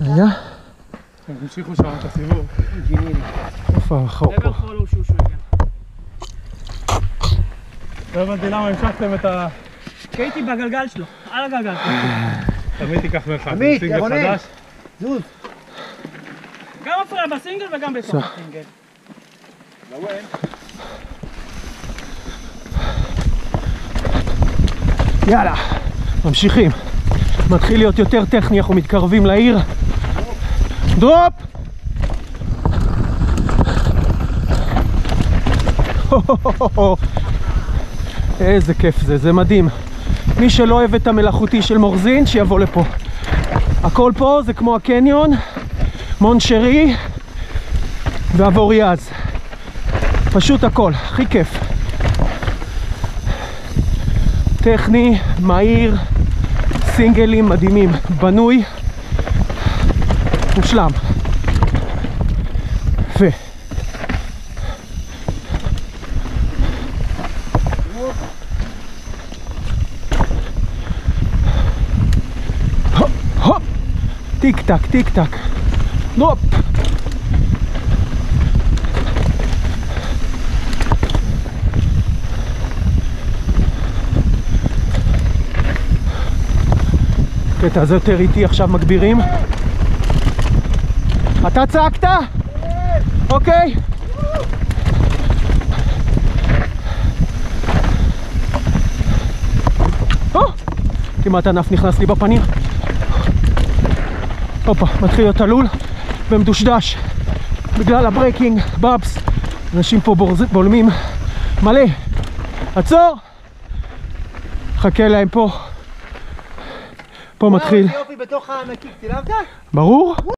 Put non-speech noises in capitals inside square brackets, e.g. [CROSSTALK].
רגע, הם המשיכו שם את הסיבוב. איפה החוק פה? again. לא הבנתי למה המשכתם את ה... קייטי בגלגל שלו, על הגלגל. תמיד תיקח מרחק. עמית, סינגל. חדש. זוז. גם מפריע בסינגל וגם בתוך הסינגל. יאללה, ממשיכים. מתחיל להיות יותר טכני, אנחנו מתקרבים לעיר. דרופ! [LAUGHS] איזה כיף זה, זה מדהים. מי שלא אוהב את המלאכותי של מורזין, שיבוא לפה. הכל פה זה כמו הקניון, מונשרי ואבוריאז. פשוט הכל, הכי כיף. טכני, מהיר, סינגלים מדהימים, בנוי, מושלם. הופ, טיק טק, טיק טק, הופ. קטע זה יותר איטי, עכשיו מגבירים. אתה צעקת? אוקיי. או, כמעט ענף נכנס לי בפנים. הופה, מתחיל להיות עלול ומדושדש בגלל הברייקינג, באבס. אנשים פה בולמים מלא. עצור! חכה להם פה. פה מתחיל. יופי בתוך הענקי, צילמת? ברור?